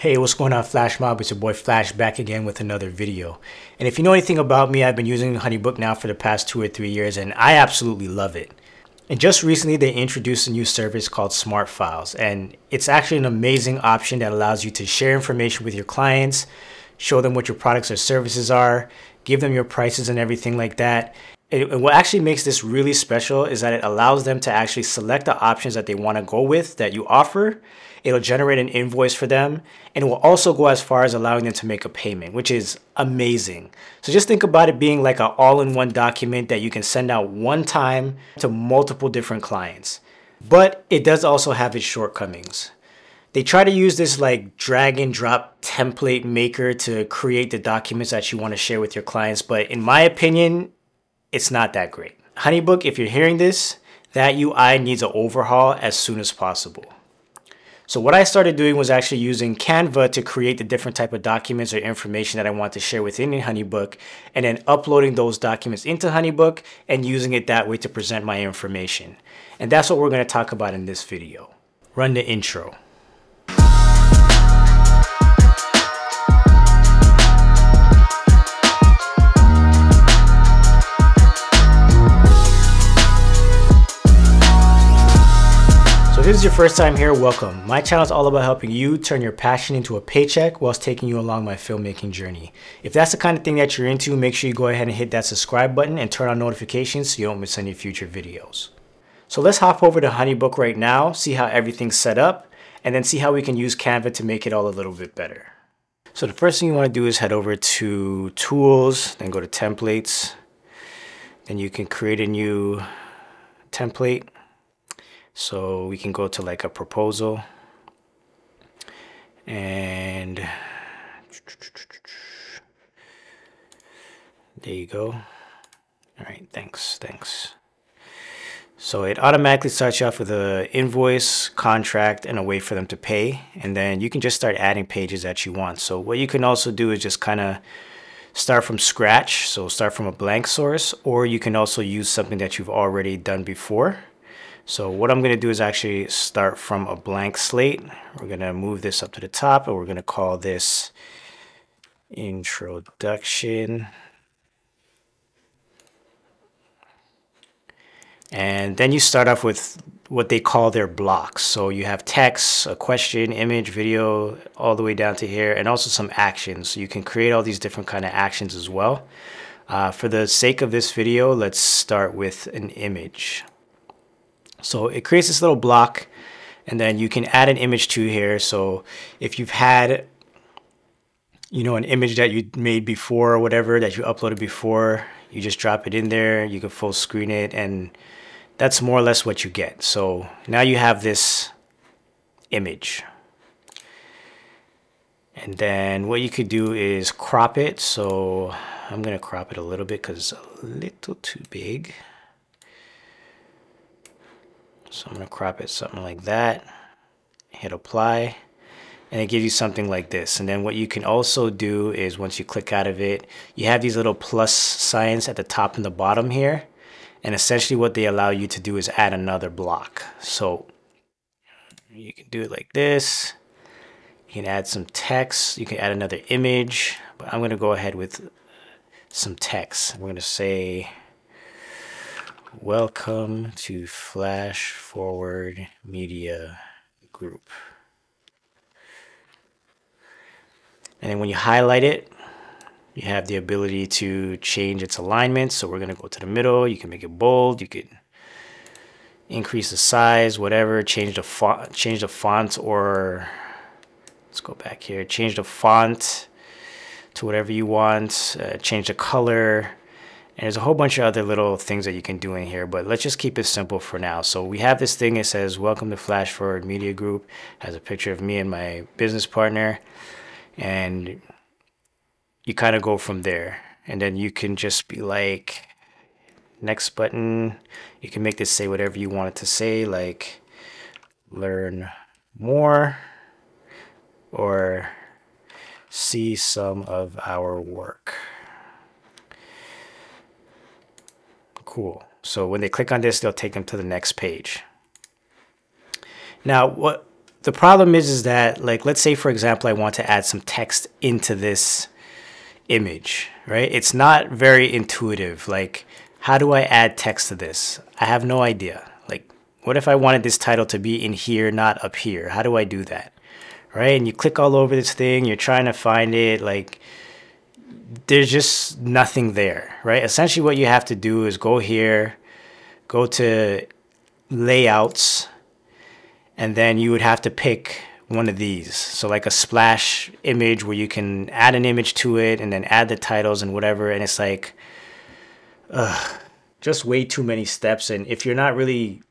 Hey, what's going on Flash Mob? It's your boy Flash back again with another video. And if you know anything about me, I've been using HoneyBook now for the past two or three years and I absolutely love it. And just recently they introduced a new service called Smart Files and it's actually an amazing option that allows you to share information with your clients, show them what your products or services are, give them your prices and everything like that. And what actually makes this really special is that it allows them to actually select the options that they want to go with that you offer. It'll generate an invoice for them and it will also go as far as allowing them to make a payment, which is amazing. So just think about it being like an all-in-one document that you can send out one time to multiple different clients. But it does also have its shortcomings. They try to use this like drag and drop template maker to create the documents that you want to share with your clients. But in my opinion, it's not that great. HoneyBook, if you're hearing this, that UI needs an overhaul as soon as possible. So what I started doing was actually using Canva to create the different type of documents or information that I want to share within HoneyBook and then uploading those documents into HoneyBook and using it that way to present my information. And that's what we're going to talk about in this video. Run the intro. Is your first time here, welcome. My channel is all about helping you turn your passion into a paycheck whilst taking you along my filmmaking journey. If that's the kind of thing that you're into, make sure you go ahead and hit that subscribe button and turn on notifications so you don't miss any future videos. So let's hop over to HoneyBook right now, see how everything's set up, and then see how we can use Canva to make it all a little bit better. So the first thing you want to do is head over to Tools, then go to Templates. Then you can create a new template. So we can go to like a proposal and there you go. All right, thanks, thanks. So it automatically starts you off with a invoice, contract, and a way for them to pay. And then you can just start adding pages that you want. So what you can also do is just kind of start from scratch. So start from a blank source, or you can also use something that you've already done before. So what I'm going to do is actually start from a blank slate. We're going to move this up to the top and we're going to call this introduction. And then you start off with what they call their blocks. So you have text, a question, image, video, all the way down to here, and also some actions. So you can create all these different kind of actions as well. Uh, for the sake of this video, let's start with an image. So it creates this little block and then you can add an image to here. So if you've had, you know, an image that you made before or whatever that you uploaded before, you just drop it in there, you can full screen it and that's more or less what you get. So now you have this image. And then what you could do is crop it. So I'm to crop it a little bit because it's a little too big. So I'm to crop it something like that. Hit apply. And it gives you something like this. And then what you can also do is once you click out of it, you have these little plus signs at the top and the bottom here. And essentially what they allow you to do is add another block. So you can do it like this. You can add some text. You can add another image. But I'm to go ahead with some text. We're to say Welcome to Flash Forward Media Group. And then when you highlight it, you have the ability to change its alignment. So we're going to go to the middle. You can make it bold. You can increase the size, whatever. Change the font, change the font, or let's go back here. Change the font to whatever you want. Uh, change the color and there's a whole bunch of other little things that you can do in here, but let's just keep it simple for now. So we have this thing that says, welcome to Flash Forward Media Group, has a picture of me and my business partner. And you kind of go from there. And then you can just be like, next button. You can make this say whatever you want it to say, like learn more or see some of our work. Cool. So when they click on this, they'll take them to the next page. Now, what the problem is, is that like, let's say for example, I want to add some text into this image, right? It's not very intuitive. Like, how do I add text to this? I have no idea. Like, what if I wanted this title to be in here, not up here? How do I do that? Right? And you click all over this thing, you're trying to find it, like, there's just nothing there, right? Essentially, what you have to do is go here, go to layouts, and then you would have to pick one of these. So like a splash image where you can add an image to it and then add the titles and whatever. And it's like, ugh, just way too many steps. And if you're not really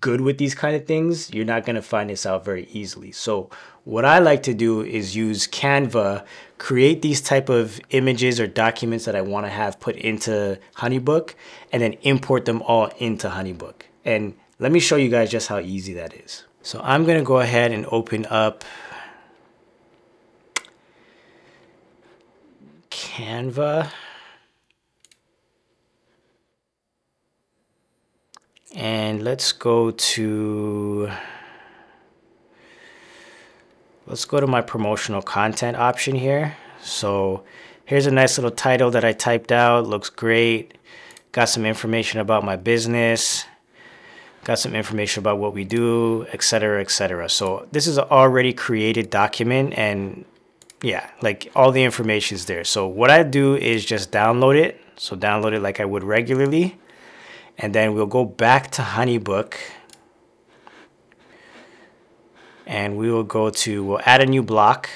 good with these kind of things, you're not going to find this out very easily. So what I like to do is use Canva, create these type of images or documents that I want to have put into HoneyBook and then import them all into HoneyBook. And let me show you guys just how easy that is. So I'm going to go ahead and open up Canva. And let's go to, let's go to my promotional content option here. So here's a nice little title that I typed out. Looks great. Got some information about my business got some information about what we do, etc., etc. So this is an already created document and yeah, like all the information is there. So what I do is just download it. So download it like I would regularly. And then we'll go back to HoneyBook. And we will go to, we'll add a new block.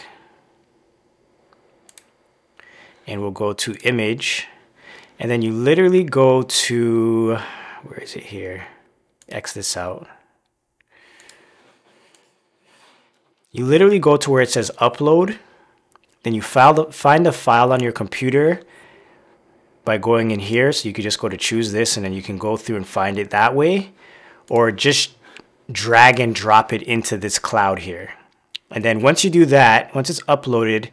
And we'll go to image. And then you literally go to, where is it here? X this out. You literally go to where it says upload. Then you file the, find the file on your computer by going in here. So you could just go to choose this and then you can go through and find it that way. Or just drag and drop it into this cloud here. And then once you do that, once it's uploaded,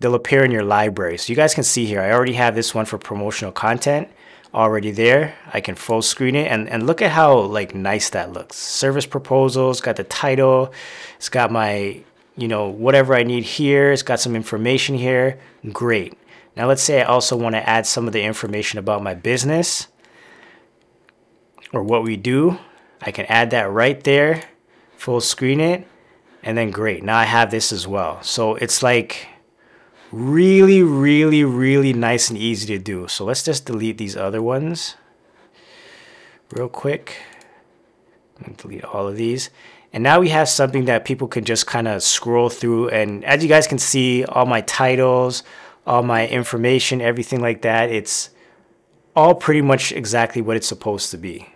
they'll appear in your library. So you guys can see here, I already have this one for promotional content already there. I can full screen it and, and look at how like nice that looks. Service proposals, got the title, it's got my, you know, whatever I need here. It's got some information here. Great. Now let's say I also want to add some of the information about my business or what we do. I can add that right there, full screen it, and then great. Now I have this as well. So it's like really, really, really nice and easy to do. So let's just delete these other ones real quick. delete all of these. And now we have something that people can just kind of scroll through. And as you guys can see, all my titles, all my information, everything like that, it's all pretty much exactly what it's supposed to be.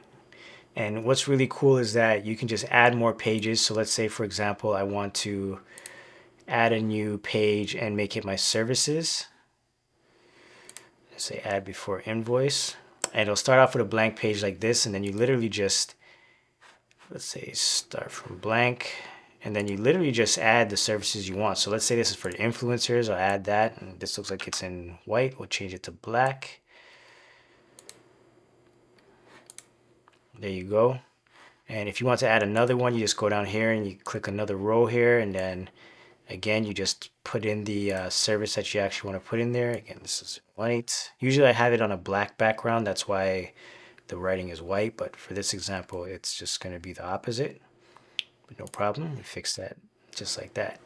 And what's really cool is that you can just add more pages. So let's say, for example, I want to add a new page and make it my services. Let's say add before invoice. And it'll start off with a blank page like this and then you literally just, let's say start from blank and then you literally just add the services you want. So let's say this is for influencers, I'll add that. And this looks like it's in white, we'll change it to black. There you go. And if you want to add another one, you just go down here and you click another row here and then Again, you just put in the uh, service that you actually want to put in there. Again, this is white. Usually I have it on a black background. That's why the writing is white. But for this example, it's just going to be the opposite. No problem. We fix that just like that.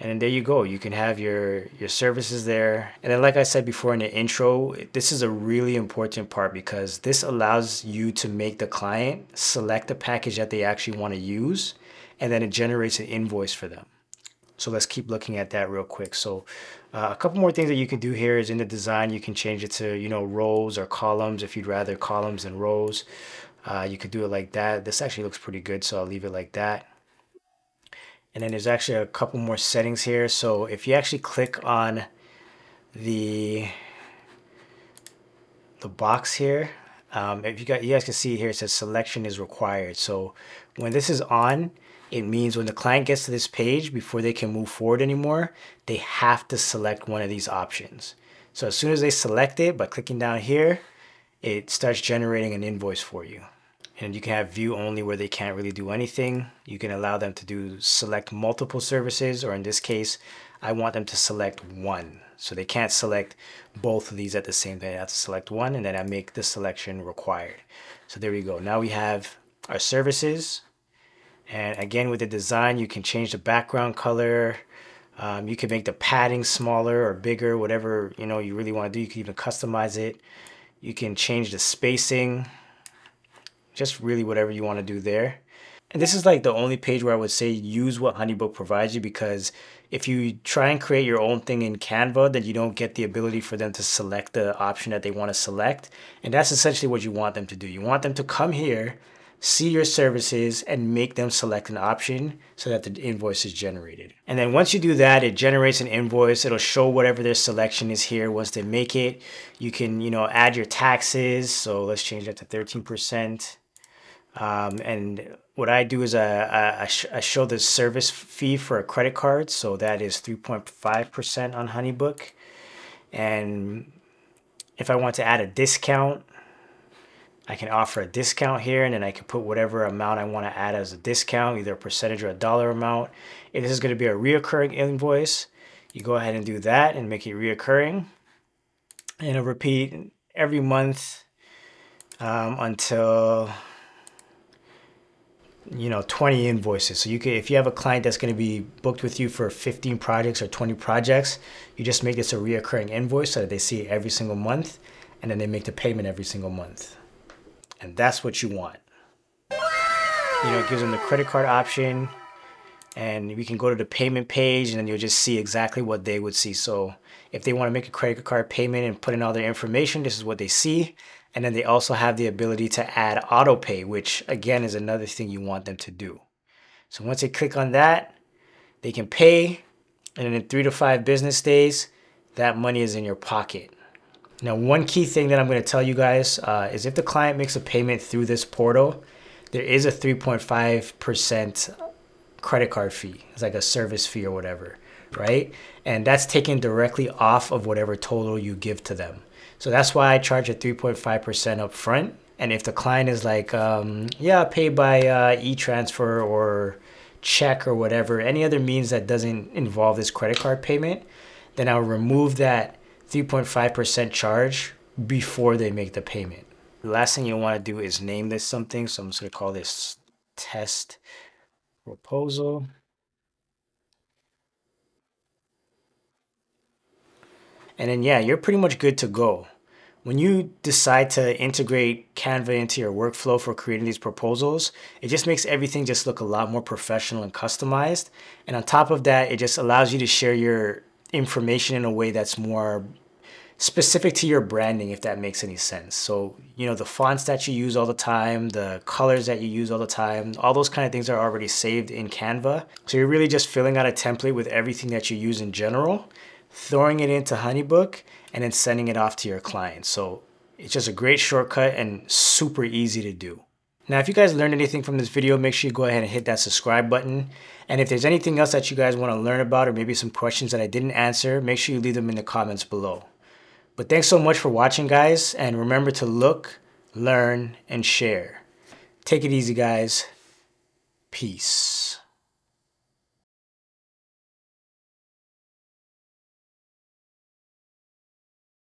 And then there you go. You can have your, your services there. And then like I said before in the intro, this is a really important part because this allows you to make the client select the package that they actually want to use. And then it generates an invoice for them. So let's keep looking at that real quick. So uh, a couple more things that you can do here is in the design, you can change it to, you know, rows or columns if you'd rather columns than rows. Uh, you could do it like that. This actually looks pretty good, so I'll leave it like that. And then there's actually a couple more settings here. So if you actually click on the the box here, um, if you got you guys can see here it says selection is required. So when this is on, it means when the client gets to this page, before they can move forward anymore, they have to select one of these options. So as soon as they select it by clicking down here, it starts generating an invoice for you. And you can have view only where they can't really do anything. You can allow them to do select multiple services, or in this case, I want them to select one. So they can't select both of these at the same time. They have to select one, and then I make the selection required. So there we go. Now we have our services. And again, with the design, you can change the background color. Um, you can make the padding smaller or bigger, whatever you know you really want to do. You can even customize it. You can change the spacing just really whatever you want to do there. And this is like the only page where I would say use what HoneyBook provides you because if you try and create your own thing in Canva, then you don't get the ability for them to select the option that they want to select. And that's essentially what you want them to do. You want them to come here, see your services, and make them select an option so that the invoice is generated. And then once you do that, it generates an invoice. It'll show whatever their selection is here once they make it. You can, you know, add your taxes. So let's change that to 13%. Um, and what I do is I, I, I, show the service fee for a credit card. So that is 3.5% on HoneyBook. And if I want to add a discount, I can offer a discount here and then I can put whatever amount I want to add as a discount, either a percentage or a dollar amount. If this is going to be a reoccurring invoice, you go ahead and do that and make it reoccurring. And it'll repeat every month um, until you know 20 invoices. So you can if you have a client that's going to be booked with you for 15 projects or 20 projects you just make this a reoccurring invoice so that they see it every single month and then they make the payment every single month. And that's what you want. You know it gives them the credit card option and we can go to the payment page and then you'll just see exactly what they would see. So if they want to make a credit card payment and put in all their information this is what they see and then they also have the ability to add auto pay, which again is another thing you want them to do. So once they click on that, they can pay, and in three to five business days, that money is in your pocket. Now, one key thing that I'm going to tell you guys uh, is if the client makes a payment through this portal, there is a 3.5% credit card fee. It's like a service fee or whatever, right? And that's taken directly off of whatever total you give to them. So that's why I charge a 3.5% up front. And if the client is like, um, yeah, pay by uh, e-transfer or check or whatever, any other means that doesn't involve this credit card payment, then I'll remove that 3.5% charge before they make the payment. The last thing you want to do is name this something. So I'm just going to call this test proposal. And then, yeah, you're pretty much good to go. When you decide to integrate Canva into your workflow for creating these proposals, it just makes everything just look a lot more professional and customized. And on top of that, it just allows you to share your information in a way that's more specific to your branding, if that makes any sense. So, you know, the fonts that you use all the time, the colors that you use all the time, all those kind of things are already saved in Canva. So you're really just filling out a template with everything that you use in general throwing it into HoneyBook, and then sending it off to your client. So it's just a great shortcut and super easy to do. Now, if you guys learned anything from this video, make sure you go ahead and hit that subscribe button. And if there's anything else that you guys want to learn about or maybe some questions that I didn't answer, make sure you leave them in the comments below. But thanks so much for watching, guys. And remember to look, learn, and share. Take it easy, guys. Peace.